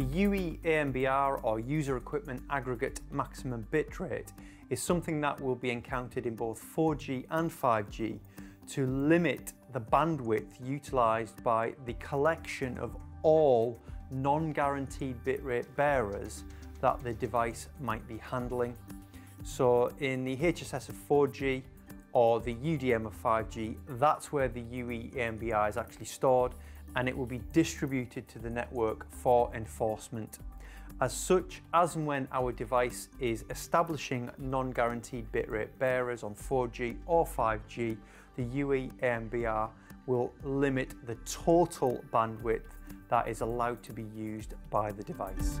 UE AMBR or User Equipment Aggregate Maximum Bitrate is something that will be encountered in both 4G and 5G to limit the bandwidth utilised by the collection of all non-guaranteed bitrate bearers that the device might be handling. So in the HSS of 4G or the UDM of 5G, that's where the UE AMBR is actually stored and it will be distributed to the network for enforcement. As such, as and when our device is establishing non-guaranteed bitrate bearers on 4G or 5G, the UE AMBR will limit the total bandwidth that is allowed to be used by the device.